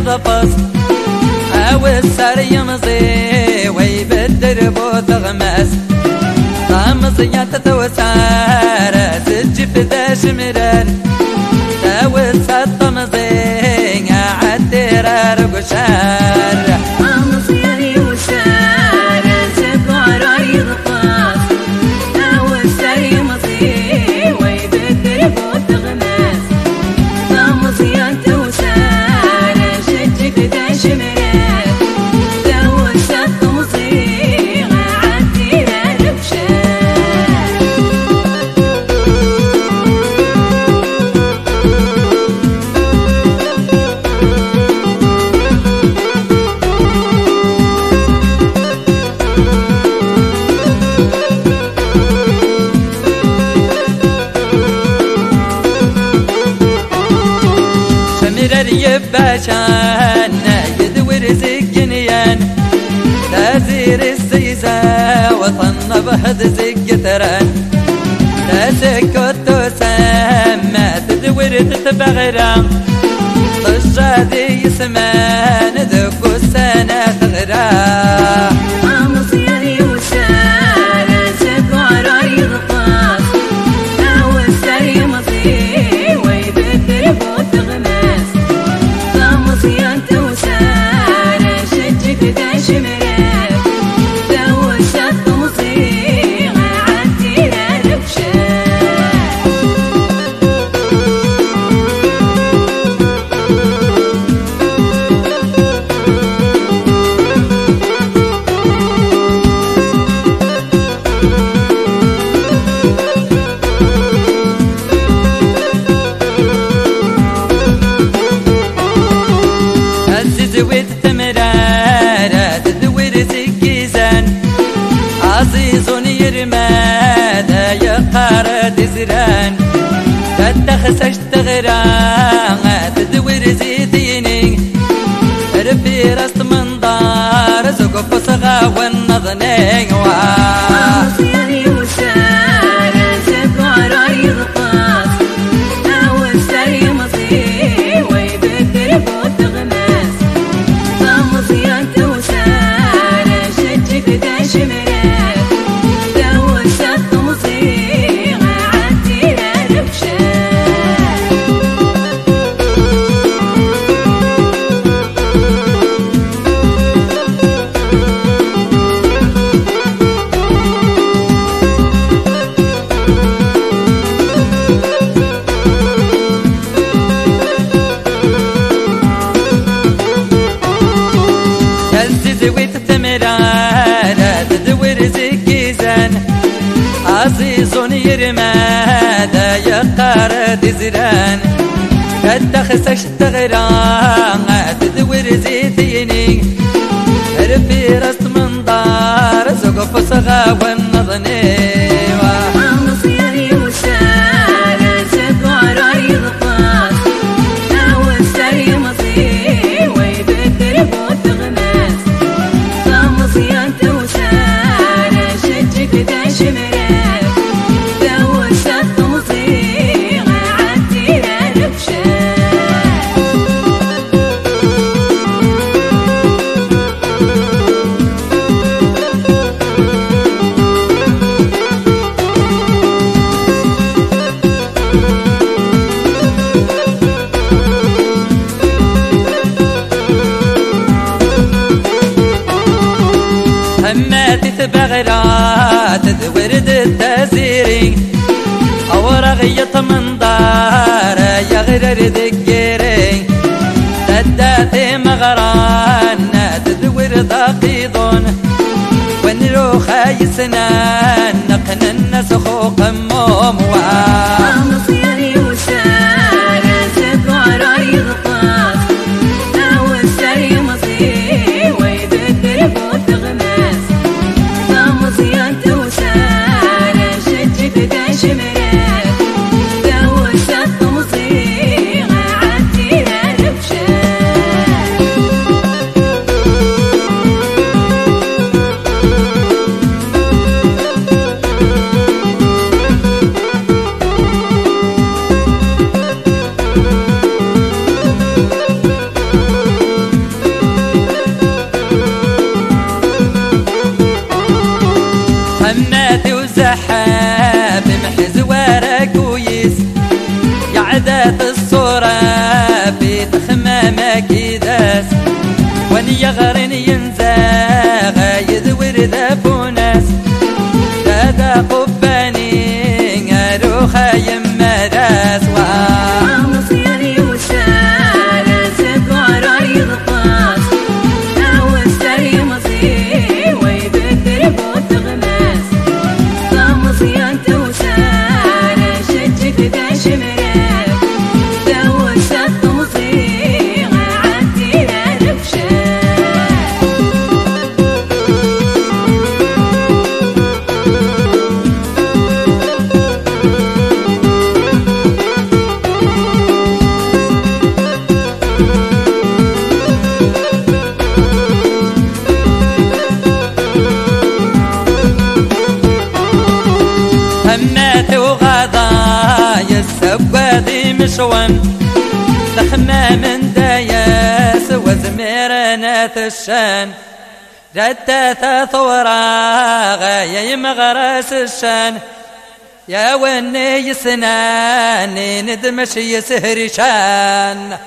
يضفص أو السر يمضي ويبدر بو تغمس طامزيات توسار باشان يدور زقنيان تازير السيسا وطن بهد زق تران. تسكت سما تدور تتبغرا طشادي يسمان زران. تتخس اشتغران تدور زيديني. ربي راس من دار زقف صغا والنظني يقار دزران الدخسش تغران تدور زيتيني. ربي رست من دار زقف صغا والنظني. أورغية من دار يغرر ذكيري تدات مغران تدور دقيضون. ونروخ يسنان نقن الناس خوق موم 你现在 مشون من دايس وزميرنا الشان جدة ثورة غاية مغرس الشان. يا وني سناني ندمش يسهري شان.